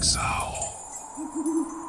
Exile.